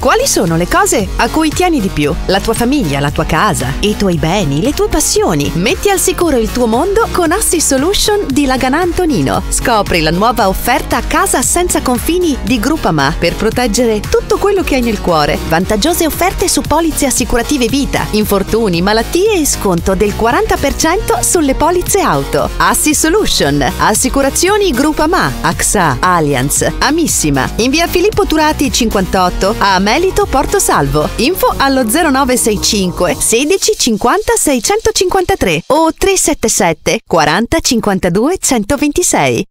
Quali sono le cose a cui tieni di più? La tua famiglia, la tua casa, i tuoi beni, le tue passioni. Metti al sicuro il tuo mondo con Assi Solution di Lagana Antonino. Scopri la nuova offerta Casa senza confini di Gruppama per proteggere tutto quello che hai nel cuore. Vantaggiose offerte su polizze assicurative vita, infortuni, malattie e sconto del 40% sulle polizze auto. Assi Solution, assicurazioni Gruppama, AXA, Allianz, Amissima. In via Filippo Turati 58 a Melito Porto Salvo. Info allo 0965 16 50 653 o 377 40 52 126.